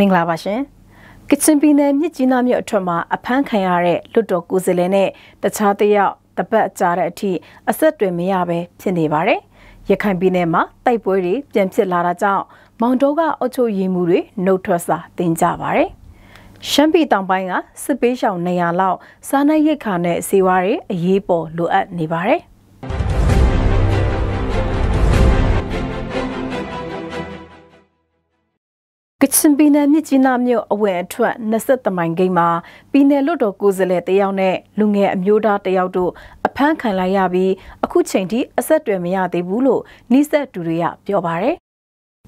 မင်္ဂလာပါရှင်ကချင်ပြည်နယ်မြစ်ကြီးနားမြို့အထွတ်မှာအဖမ်းခံရတဲ့လွတ်တော်ကိုယ်စားလှယ်နဲ့တခြားတယောက်တပတ်ကြာတဲ့အထိအဆက်တွေမရပဲဖြစ်နေပါတယ်ရခိုင်ပြည်နယ်မှာတိုက်ပွဲတွေပြန်ဖြစ်လာတာကြောင့်မောင်တောကအုပ်ချုပ်ရေးမှုတွေနှုတ်ထွက်စာတင်ကြပါတယ်ရှမ်းပြည်တောင်ပိုင်းကစစ်ပေးရှောင်နေရာလောက်စားနပ်ရိက္ခာနဲ့စေဝါတွေအရေးပေါ်လိုအပ်နေပါတယ် ကချင်ပြည်နယ်မြစ်ကြီးနားမြို့အဝယ်အထွက်20မိုင်ဂိတ်မှာပြည်နယ်လွတ်တော်ကိုယ်စားလှယ်တယောက်နဲ့လူငယ်အမျိုးသားတယောက်တို့အဖမ်းခံလိုက်ရပြီးအခုချိန်ထိအဆက်တွေမရသေးဘူးလို့နှိစက်တူတွေကပြောပါတယ်။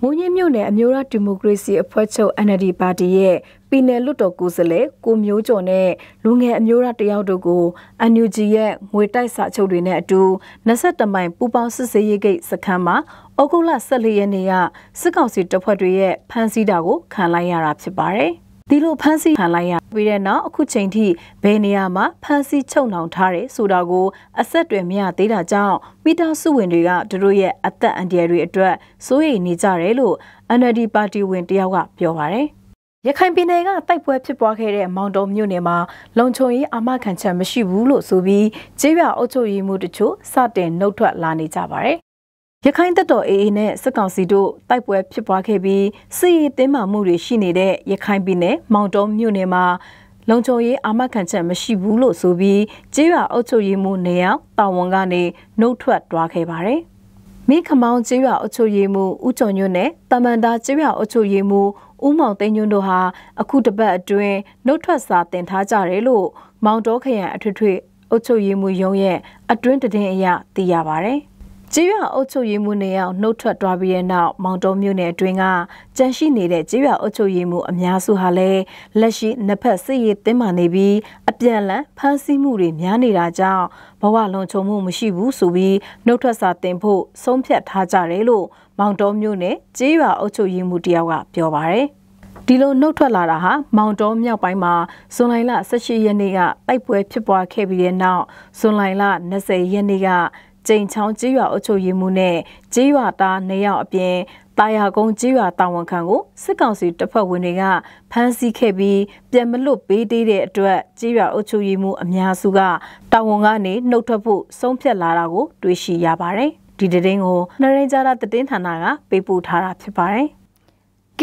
မွန်ကြီးမြို့နယ်အမျိုးသားဒီမိုကရေစီအဖွဲ့ချုပ် NLD ပါတီရဲ့ပြည်နယ်လွတ်တော်ကိုယ်စားလှယ်ကိုမျိုးကျော်နဲ့လူငယ်အမျိုးသားတယောက်တို့ကို NUG ရဲ့ငွေတိုက်စာချုပ်တွေနဲ့အတူ22မိုင်ပူပေါင်းစစ်စေးရေးဂိတ်စခန်းမှာဩဂုတ်လ14ရက်နေ့ကစစ်ကောင်စီတပ်ဖွဲ့တွေရဲ့ဖမ်းဆီးတာကိုခံလိုက်ရတာဖြစ်ပါတယ်။ဒီလိုဖမ်းဆီးခံလိုက်ရပြီးတဲ့နောက်အခုချိန်ထိဘယ်နေရာမှာဖမ်းဆီးချုပ်နှောင်ထားတယ်ဆိုတာကိုအဆက်တွေမရသေးတာကြောင့်မိသားစုဝင်တွေကသူတို့ရဲ့အသက်အန္တရာယ်တွေအတွက်စိုးရိမ်နေကြတယ်လို့ NLD ပါတီဝင်တယောက်ကပြောပါတယ်။ရခိုင်ပြည်နယ်ကတိုက်ပွဲဖြစ်ပွားခဲ့တဲ့မောင်တုံမြို့နယ်မှာလုံခြုံရေးအာမခံချက်မရှိဘူးလို့ဆိုပြီးကျေးရွာအုပ်ချုပ်ရေးမှုတချို့စတင်နှုတ်ထွက်လာနေကြပါတယ် ရခိုင်တပ်တော် AA နဲ့စစ်ကောင်စီတို့တိုက်ပွဲဖြစ်ပွားခဲ့ပြီးစစ်ရေးတင်းမာမှုတွေရှိနေတဲ့ရခိုင်ပြည်နယ်မောင်တုံးမြို့နယ်မှာလုံခြုံရေးအာမခံချက်မရှိဘူးလို့ဆိုပြီးကျေးရွာအုပ်ချုပ်ရေးမှူးနေအောင်တာဝန်ကနေနှုတ်ထွက်တွားခဲ့ပါတယ်။မိခမောင်ကျေးရွာအုပ်ချုပ်ရေးမှူးဦးကျော်ညွန့်နဲ့တမန်တာကျေးရွာအုပ်ချုပ်ရေးမှူးဦးမောင်သိန်းညွန့်တို့ဟာအခုတပတ်အတွင်းနှုတ်ထွက်စာတင်ထားကြတယ်လို့မောင်တောခရိုင်အထွေထွေအုပ်ချုပ်ရေးမှူးရုံးရဲ့အတွင်းတည်င်းအရသိရပါတယ်။ ကျေးရွာအုပ်ချုပ်ရေးမှုနေအောင်နှုတ်ထွက်သွားပြီးတဲ့နောက်မောင်တုံးမြို့နယ်အတွင်းကကြန့်ရှိနေတဲ့ကျေးရွာအုပ်ချုပ်ရေးမှုအများစုဟာလည်းလက်ရှိနှစ်ဖက်စစ်ရေးတင်းမာနေပြီးအပြန်အလှန်ဖမ်းဆီးမှုတွေများနေတာကြောင့်ဘဝလုံခြုံမှုမရှိဘူးဆိုပြီးနှုတ်ထွက်စာတင်ဖို့ဆုံးဖြတ်ထားကြတယ်လို့မောင်တုံးမြို့နယ်ကျေးရွာအုပ်ချုပ်ရေးမှုတယောက်ကပြောပါတယ်ဒီလိုနှုတ်ထွက်လာတာဟာမောင်တော်မြောက်ပိုင်းမှာဇွန်လ18ရက်နေ့ကတိုက်ပွဲဖြစ်ပွားခဲ့ပြီးတဲ့နောက်ဇွန်လ20ရက်နေ့က ကျိန်ချောင်းကြေးရွာအုပ်ချုပ်ရေးမှူးနဲ့ကြေးရွာသားနေရောက်အပြင်တာယာကုန်းကြေးရွာတာဝန်ခံကိုစစ်ကောင်စီတပ်ဖွဲ့ဝင်တွေကဖမ်းဆီးခဲ့ပြီးပြန်မလွတ်ပေးသေးတဲ့အတွက်ကြေးရွာအုပ်ချုပ်ရေးမှူးအများစုကတာဝန်ကနေနှုတ်ထွက်ဖို့ဆုံးဖြတ်လာတာကိုတွေ့ရှိရပါတယ်။ဒီတဲ့င်းကိုနရင်ဂျာတာတည်င်းဌာနကပေးပို့ထားတာဖြစ်ပါတယ်။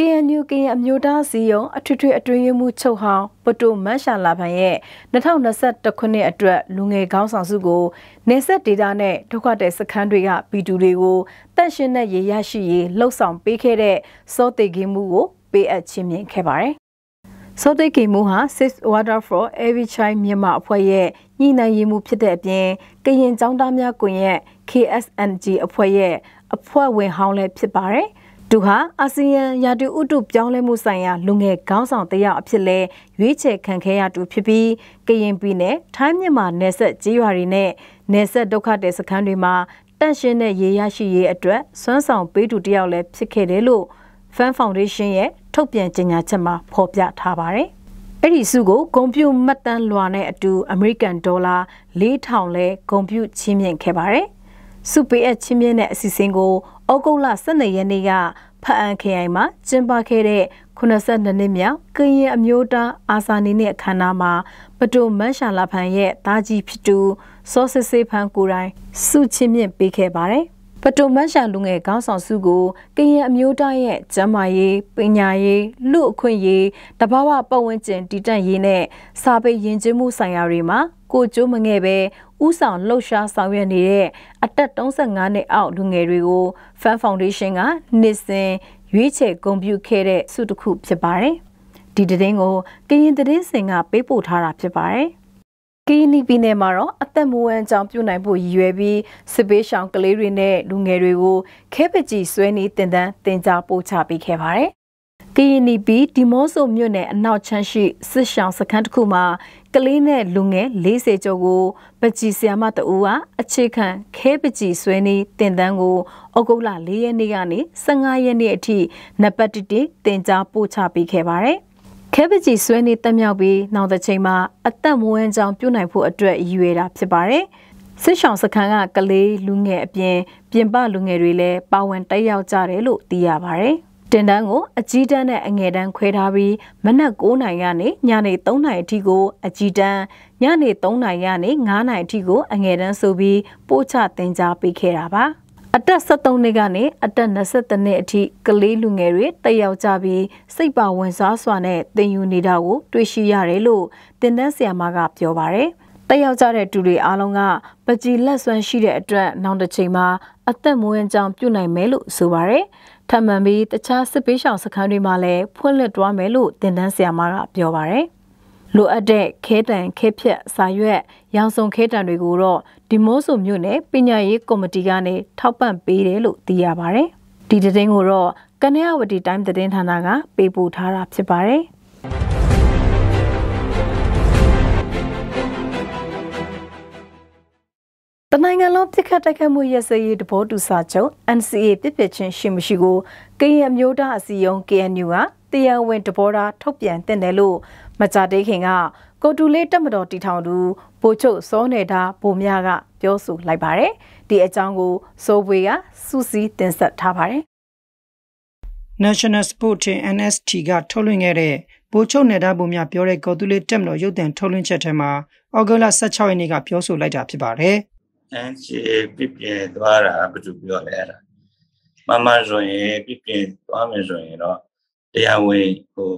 KNU ကရင်အမျိုးသားစီယုံအထွေထွေအတွင်းရေးမှူးချုပ်ဟောင်းပတိုမန်းရှာလာဖန်ရဲ့2021ခုနှစ်အတွက်လူငယ်ကောင်းဆောင်စုကိုနေဆက်ဒေတာနဲ့ဒုက္ခတဲ့စခန်းတွေကပီတူတွေကိုတန့်ရှင်းတဲ့ရေရရှိရေးလှုပ်ဆောင်ပေးခဲ့တဲ့စောတေကင်းမှုကိုပေးအပ်ချင်းမြင်ခဲ့ပါတယ်။စောတေကင်းမှုဟာ Six Water for Every Child မြန်မာအဖွဲ့ရဲ့ညှိနှိုင်းရေးမှုဖြစ်တဲ့အပြင်ကရင်ចောင်းသားများကွန်ရက် KSNG အဖွဲ့ရဲ့အဖွဲ့ဝင်ဟောင်းလည်းဖြစ်ပါတယ်။ သူဟာအာဆီယံရာတူဥတုပြောင်းလဲမှုဆိုင်ရာလူငယ်ခေါင်းဆောင်တယောက်အဖြစ်လဲရွေးချယ်ခံခဲ့ရသူဖြစ်ပြီးကရင်ပြည်နယ်ထိုင်းမြန်မာနယ်စပ်ကြေးရွာတွေနဲ့နယ်စပ်ဒုက္ခတဲ့စခန်းတွေမှာတန့်ရှင်းတဲ့ရေရရှိရေးအတွက်စွမ်းဆောင်ပေးသူတယောက်လည်းဖြစ်ခဲ့တယ်လို့ Fan Foundation ရဲ့ထုတ်ပြန်ကြေညာချက်မှာဖော်ပြထားပါတယ်။အဲ့ဒီစုကိုဂုံပြူမှတ်တမ်းလွှာနဲ့အတူအမေရိကန်ဒေါ်လာ4000လဲဂုံပြူချင်းမြင့်ခဲ့ပါတယ်။စုပေးအပ်ချင်းမြင့်တဲ့အစီအစဉ်ကို ဩဂုတ်လ12ရက်နေ့ကဖအံခရိုင်မှာကျင်းပခဲ့တဲ့82နှစ်မြောက်ကရင်အမျိုးသားအာဇာနည်နဲ့အခမ်းအနားမှာပတိုမန်းရှာလာဖန်ရဲ့တာကြီးဖြစ်သူစောစစ်စေးဖန်ကိုယ်တိုင်စုချင်းမြင့်ပေးခဲ့ပါတယ်ပတိုမန်းရှာလူငယ်ခေါင်းဆောင်စုကိုကရင်အမျိုးသားရဲ့ကျမ်းမာရေးပညာရေးလူအခွင့်ရေးတဘာဝပတ်ဝန်းကျင်တည်တံ့ရေးနဲ့စာပေယဉ်ကျေးမှုဆိုင်ရာတွေမှာကိုကျိုးမငဲ့ပဲ ဥဆောင်လှုပ်ရှားဆောင်ရွက်နေတဲ့အသက်35နှစ်အောက်လူငယ်တွေကို Fan Foundation ကနှစ်စဉ်ရွေးချယ်ဂုဏ်ပြုခဲ့တဲ့ဆုတစ်ခုဖြစ်ပါတယ်။ဒီတဲ့င်းကိုကရင်တဲ့စင်ကပေးပို့ထားတာဖြစ်ပါတယ်။ကရင်ပြည်နယ်မှာတော့အသက်မွေးအကြောင်းပြုနိုင်ဖို့ရည်ရွယ်ပြီးစစ်ပေးရှောင်ကလေးတွေနဲ့လူငယ်တွေကိုခဲပကြီးဆွဲနေတင်တန်းတင်ကြပို့ချပေးခဲ့ပါတယ်။ ကရင်ပြည်ဒီမော့ဆိုမြို့နယ်အနောက်ချမ်းရှိစစ်ရှောင်စခန်းတစ်ခုမှာကလေးနဲ့လူငယ်40ကျော်ကိုပကြီးဆီယမတူကအခြေခံခဲပကြီးဆွဲနေတင်တန်းကိုဩဂုတ်လ4ရက်နေ့ကနေ15ရက်နေ့အထိနံပါတ်1တင် जा ပို့ချပေးခဲ့ပါတယ်။ခဲပကြီးဆွဲနေတက်မြောက်ပြီးနောက်တစ်ချိန်မှာအသက်မွေးကြောင်ပြုတ်နိုင်ဖို့အတွက်ရည်ရွယ်တာဖြစ်ပါတယ်။စစ်ဆောင်စခန်းကကလေးလူငယ်အပြင်ပြင်ပလူငယ်တွေလည်းပါဝင်တက်ရောက်ကြတယ်လို့သိရပါတယ်။ တင်တန်းကိုအကြီးတန်းနဲ့အငယ်တန်းခွဲထားပြီးမနက်9နာရီကနေညနေ3နာရီအထိကိုအကြီးတန်းညနေ3နာရီကနေ9နာရီအထိကိုအငယ်တန်းဆိုပြီးပို့ချတင် जा ပေးခဲ့တာပါအသက်73နှစ်ကနေအသက်22နှစ်အထိကလေးလူငယ်တွေတက်ရောက်ကြပြီးစိတ်ပါဝင်စားစွာနဲ့သင်ယူနေတာကို တွေ့ရှိရတယ်လို့တင်တန်းဆရာမကပြောပါရယ် တက်ရောက်ကြတဲ့တူတွေအားလုံးကပကြည်လက်ဆွမ်းရှိတဲ့အတွက်နောက်တစ်ချိန်မှာအသက်မွေးကြောင်ပြုနိုင်မယ်လို့ဆိုပါရယ်ထပ်မံပြီးတခြားစစ်ပေးရှောင်စခန်းတွေမှာလည်းဖွင့်လှစ်သွားမယ်လို့တင်တန်းဆရာမကပြောပါရယ်လိုအပ်တဲ့ခဲတံခဲဖြက်စာရွက်ရောင်စုံခဲတံတွေကိုတော့ဒီမိုးဆိုမြို့နယ်ပညာရေးကော်မတီကနေထောက်ပံ့ပေးတယ်လို့သိရပါဗျ။ဒီသတင်းကိုတော့ကနရဝတီတိုင်းသတင်းဌာနကပေးပို့ထားတာဖြစ်ပါတယ်။ တနိုင်ငံလုံးပြစ်ခတ်တိုက်ခတ်မှုရစရေးတဘောတူစာချုပ် NCA ပြစ်ပြချင်းရှိမရှိကိုကရင်မျိုးသားအစည်းအရုံး KNU ကတရားဝင်တဘောထားထုတ်ပြန်တင်တယ်လို့မကြသေးခင်ကကိုတူလေးတက်မတော်တီထောင်သူဗိုလ်ချုပ်စောနေတာဗိုလ်များကပြောဆိုလိုက်ပါတယ်ဒီအကြောင်းကိုစိုးပွေကစူးစီးတင်ဆက်ထားပါတယ် National Sport Team NST ကထုတ်လွှင့်ခဲ့တဲ့ဗိုလ်ချုပ်နေတာဗိုလ်များပြောတဲ့ကိုတူလေးတက်မတော်ရုပ်သံထုတ်လွှင့်ချက်ထဲမှာဩဂုတ်လ16ရက်နေ့ကပြောဆိုလိုက်တာဖြစ်ပါတယ်။ NCA ပြပြသွားတာဘယ်သူပြောလဲအဲ့ဒါမမဆိုရင်ပြပြသွားမယ်ဆိုရင်တော့တရားဝင်ဟို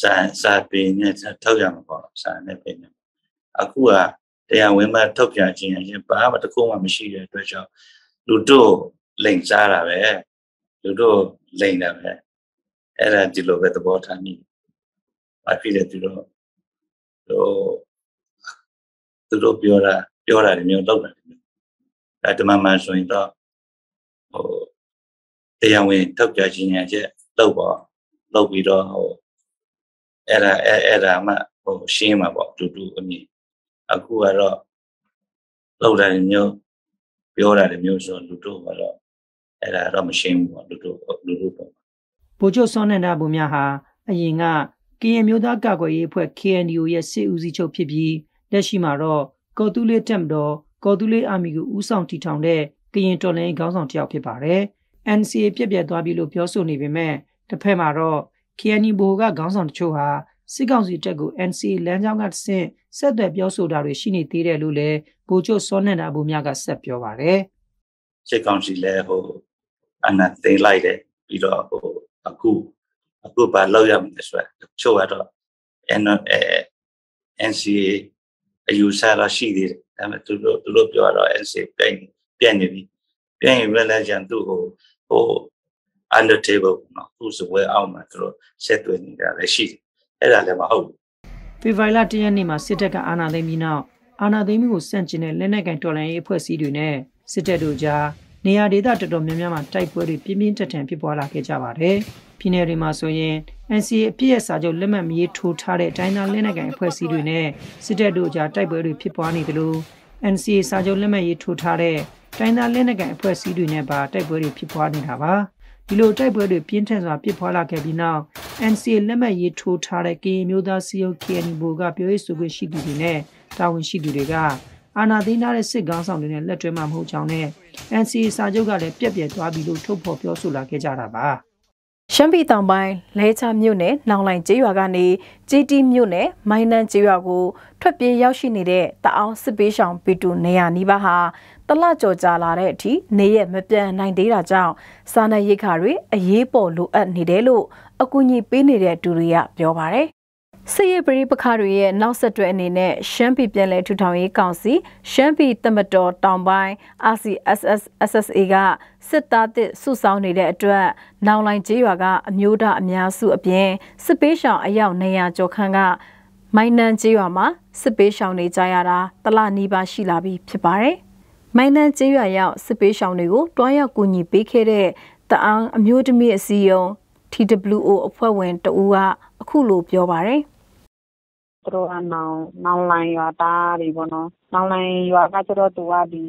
စာစာပေနဲ့ထုတ်ရမှာပေါ့စာနဲ့ပေနဲ့အခုကတရားဝင်မှထုတ်ပြန်ခြင်းအရင်ဘာမှတခုမှမရှိတဲ့အတွက်ကြောင့်လူတို့လိန်စားတာပဲလူတို့လိန်တာပဲအဲ့ဒါဒီလိုပဲသဘောထားမိဘာဖြစ်လဲသူတို့တို့သူတို့ပြောတာ ပြောတာတွေမျိုးလောက်တာတွေမျိုးအဲတမန်မှန်ဆိုရင်တော့ဟိုတရားဝင်ထုတ်ပြန်ခြင်းရဲ့ချက်လောက်ပေါ့လောက်ပြီးတော့ဟိုအဲ့ဒါအဲ့အဲ့ဒါမှဟိုရှင်းမှာပေါ့တူတူအမြင်အခုကတော့လောက်တာမျိုးပြောတာမျိုးဆိုလူတို့ကတော့အဲ့ဒါတော့မရှင်းဘူးပေါ့လူတို့လူတို့ပေါ့ဗိုလ်ချုပ်စောနန္ဒဘုံများဟာအရင်ကကရင်မျိုးသားကာကွယ်ရေးအဖွဲ့ KNU ရဲ့စစ်ဦးစီးချုပ်ဖြစ်ပြီးလက်ရှိမှာတော့ ကော်တူးလေးတက်မတော်ကော်တူးလေးအာမီကိုဦးဆောင်တည်ထောင်တဲ့ကရင်တော်လှန်ရေးခေါင်းဆောင်တစ်ယောက်ဖြစ်ပါတယ်။ NCA ပြက်ပြက်သွားပြီလို့ပြောဆိုနေပေမဲ့တစ်ဖက်မှာတော့ KNU ဘိုကခေါင်းဆောင်တချို့ဟာစစ်ကောင်စီတပ်ကို NCA လမ်းကြောင်းကဆင့်ဆက်သွယ်ပြောဆိုတာတွေရှိနေသေးတယ်လို့လည်းဗိုလ်ချုပ်စောနန္ဒဘုများကဆက်ပြောပါတယ်စစ်ကောင်စီလည်းဟိုအနာသိလိုက်တယ်ပြီးတော့ဟိုအခုအခုဘာလောက်ရမလဲဆိုတော့ချို့ကတော့ NCA အယူဆလာရှိသေးတယ်ဒါပေမဲ့သူတို့သူတို့ပြောတော့ NCA ပြန်ပြန်နေပြီပြန်ရင်လည်းကြံသူ့ဟိုဟို under table နော်သူ့စပွဲအောက်မှာသူတို့ဆက်သွင်းနေတာလည်းရှိတယ်အဲ့ဒါလည်းမဟုတ်ဘူးဖေဖော်ဝါရီလ၁ရက်နေ့မှာစစ်တပ်ကအာဏာသိမ်းပြီးနောက်အာဏာသိမ်းမှုကိုစန့်ကျင်တဲ့လက်နက်ကင်တော်လှန်ရေးအဖွဲ့အစည်းတွေနဲ့စစ်တပ်တို့ကြားနေရာဒေသတော်တော်များများမှာတိုက်ပွဲတွေပြင်းပြင်းထန်ထန်ဖြစ်ပွားလာခဲ့ကြပါတယ်။ ပြည်내တွေမှာဆိုရင် NCA အပြည့်ရဲ့စာချုပ်လက်မှတ်မရေးထိုးထားတဲ့တိုင်းသားလက်နက်ကိုင်အဖွဲ့အစည်းတွေနဲ့စစ်တပ်တို့ကြားတိုက်ပွဲတွေဖြစ်ပွားနေတယ်လို့ NCA စာချုပ်လက်မှတ်ရေးထိုးထားတဲ့တိုင်းသားလက်နက်ကိုင်အဖွဲ့အစည်းတွေနဲ့ပါတိုက်ပွဲတွေဖြစ်ပွားနေတာပါ။ဒီလိုတိုက်ပွဲတွေပြင်းထန်စွာပြစ်ဖွာလာခဲ့ပြီးနောက် NCA လက်မှတ်ရေးထိုးထားတဲ့ကရင်မျိုးသားစီယုံ KNU ကပြောရေးဆိုခွင့်ရှိသူတွေနဲ့တာဝန်ရှိသူတွေကအာဏာသိမ်းထားတဲ့စစ်ကောင်ဆောင်တွေနဲ့လက်တွဲမှမဟုတ်ကြောင်းနဲ့ NCA စာချုပ်ကလည်းပြက်ပြက်သွားပြီလို့ထုတ်ဖော်ပြောဆိုလာခဲ့ကြတာပါ ရှမ်းပြည်တောင်ပိုင်းလဲချမြို့နယ်နောင်လိုင်ကျေးရွာကနေជីတီမြို့နယ်မိုင်းနန်းကျေးရွာကိုထွက်ပြေးရောက်ရှိနေတဲ့တအောင်စစ်ပေးဆောင်ပီတူနေရနီးပါးဟာတလကြော်ကြာလာတဲ့အထိနေရမပြန်နိုင်သေးတာကြောင့်စားနပ်ရိက္ခာတွေအရေးပေါ်လိုအပ်နေတယ်လို့အကူအညီပေးနေတဲ့တူတွေကပြောပါတယ် စစ်ရေးပရိပခါတွေရဲ့နောက်ဆက်တွဲအနေနဲ့ရှမ်းပြည်ပြည်လဲထူထောင်ရေးကောင်စီရှမ်းပြည်တမတော်တောင်ပိုင်း RCSS SSA ကစစ်သားတစ်စုဆောင်းနေတဲ့အတွက်နောင်လိုင်ကျေးရွာကအမျိုးသားအများစုအပြင်စစ်ပေးရှောင်အယောက်200ကျော်ခန့်ကမိုင်းနန်းကျေးရွာမှာစစ်ပေးရှောင်နေကြရတာတလနီးပါးရှိလာပြီဖြစ်ပါတယ်။မိုင်းနန်းကျေးရွာရောက်စစ်ပေးရှောင်တွေကိုတွားရောက်ကူညီပေးခဲ့တဲ့တအန်းအမျိုးသမီးအစည်းအရုံး TWO အဖွဲ့ဝင်တဦးကအခုလိုပြောပါတယ် သူတို့ကနောင်နောင်လိုင်ရွာသားတွေပေါ့နော်နောင်လိုင်ရွာကကျတော့သူကဒီ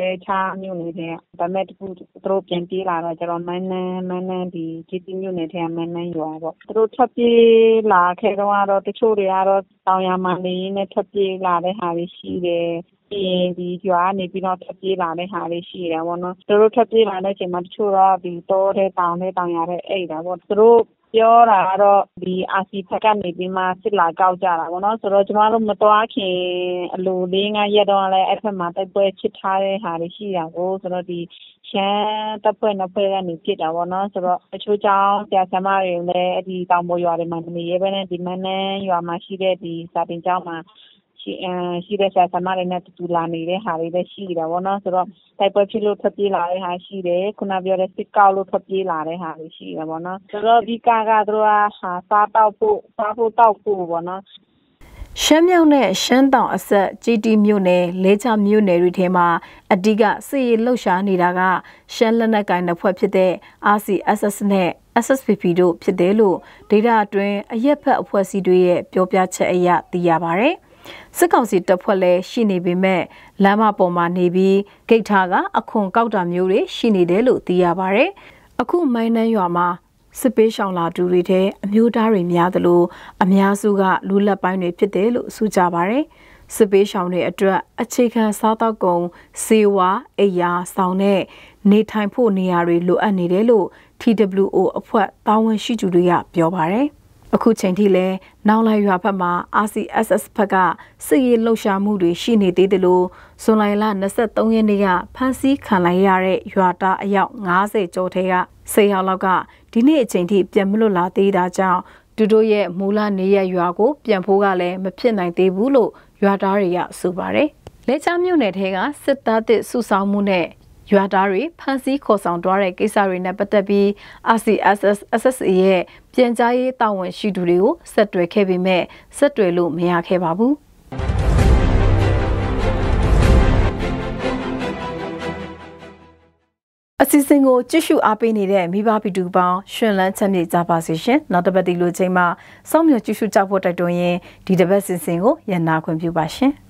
လေချာမြို့နေတဲ့ဒါမဲ့တခုသူတို့ပြန်ပြေးလာတော့ကျတော့မန်းနန်းမန်းနန်းဒီကြီးကြီးမြို့နေတဲ့မန်းနန်းရွာပေါ့သူတို့ထပ်ပြေးလာခဲ့တော့တချို့တွေကတော့တောင်ရမနေနဲ့ထပ်ပြေးလာတဲ့ဟာတွေရှိတယ်ပြီးဒီရွာနေပြီးတော့ထပ်ပြေးလာတဲ့ဟာလေးရှိတယ်ပေါ့နော်သူတို့ထပ်ပြေးလာတဲ့အချိန်မှာတချို့တော့ဒီတောတဲ့တောင်တဲ့တောင်ရတဲ့အိတ်တာပေါ့သူတို့ ပြောတာကတော့ ဒီ RC ဘက်ကနေပြီးမှ စစ်လာကောက်ကြတာပေါ့နော် ဆိုတော့ ကျမတို့မတော်ခင် အလိုလေးငါရက်တော့လည်း အဲ့ဖက်မှာ တိုက်ပွဲချစ်ထားတဲ့ဟာတွေ ရှိတာကို ဆိုတော့ ဒီ ရှမ်းတပ်ဖွဲ့နှစ်ဖွဲ့ကနေဖြစ်တာပေါ့နော် ဆိုတော့အချို့ကြောင့်ဆရာ ဆရာမတွေလည်းဒီ တောင်ပေါ်ရွာတွေမှာနေရဲပဲနဲ့ ဒီ မန်းနန်းရွာမှာရှိတဲ့ ဒီ စာတင်ကျောင်းမှာ ရှိအမ်ရှိတဲ့ဆရာဆရာမတွေနဲ့တူတူလာနေတဲ့ဟာတွေလည်းရှိတာပေါ့နော်ဆိုတော့တိုက်ပွဲဖြစ်လို့ထွက်ပြေးလာတဲ့ဟာရှိတယ်ခုနပြောတဲ့စစ်ကောက်လို့ထွက်ပြေးလာတဲ့ဟာတွေရှိတယ်ပေါ့နော်ဆိုတော့ဒီကကသူတို့ကဟာစားတောက်ဖို့စားဖို့တောက်ဖို့ပေါ့နော်ရှမ်းမြောက်နဲ့ရှမ်းတောင်အဆက် GT မြို့နယ်လဲချမြို့နယ်တွေထဲမှာအဓိကစစ်ရေးလှုပ်ရှားနေတာကရှမ်းလက်နက်ကိုင်တပ်ဖွဲ့ဖြစ်တဲ့ RCSS နဲ့ SSPP တို့ဖြစ်တယ်လို့ဒေတာအတွင်းအရက်ဖက်အဖွဲ့အစည်းတွေရဲ့ပြောပြချက်အရသိရပါဗျ။ စစ်ကောင်စီတပ်ဖွဲ့လည်းရှိနေပေမဲ့လမ်းမပေါ်မှာနေပြီးဂိတ်ထားကအခွန်ကောက်တာမျိုးတွေရှိနေတယ်လို့သိရပါဗျ။အခုမိုင်းနှန်းရွာမှာစစ်ပေးရှောင်လာသူတွေထဲအမျိုးသားတွေများသလိုအများစုကလူလက်ပိုင်းတွေဖြစ်တယ်လို့ဆိုကြပါဗျ။စစ်ပေးရှောင်တွေအတွက်အခြေခံစားတောက်ကုန်စေဝါအိယာဆောင်နဲ့နေထိုင်ဖို့နေရာတွေလိုအပ်နေတယ်လို့ TWO အဖွဲ့တာဝန်ရှိသူတွေကပြောပါတယ်။ အခုချိန်ထိလည်းနောင်လိုက်ရွာဘက်မှာ RCSS ဘက်ကစစ်ရေးလှုပ်ရှားမှုတွေရှိနေသေးတယ်လို့ဇွန်လ23ရက်နေ့ကဖမ်းဆီးခံလိုက်ရတဲ့ရွာသားအယောက်90ကျော်ထဲက10ယောက်လောက်ကဒီနေ့အချိန်ထိပြန်မလွတ်လာသေးတာကြောင့်သူတို့ရဲ့မူလနေရရွာကိုပြန်ဖို့ကလည်းမဖြစ်နိုင်သေးဘူးလို့ရွာသားတွေကဆိုပါတယ်။လဲချမြို့နယ်ထဲကစစ်သားတစ်စုဆောင်မှုနဲ့ ရွာသားတွေဖမ်းဆီးခေါ်ဆောင်သွားတဲ့ကိစ္စတွေနဲ့ပတ်သက်ပြီး RCSS SSA ရဲ့ပြန်ကြားရေးတာဝန်ရှိသူတွေကိုဆက်သွယ်ခဲ့ပေမဲ့ဆက်သွယ်လို့မရခဲ့ပါဘူးအစီအစဉ်ကိုကြည့်ရှုအားပေးနေတဲ့မိဘဗီဒီယိုပေါင်းရှင်လန်းချမ်းမြေကြပါစေရှင်နောက်တစ်ပတ်ဒီလိုချိန်မှာစောင့်မျှော်ကြည့်ရှုကြဖို့တိုက်တွန်းရင်ဒီတစ်ပတ်စီစဉ်ကိုရန်နာခွင့်ပြုပါရှင်